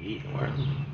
you eat.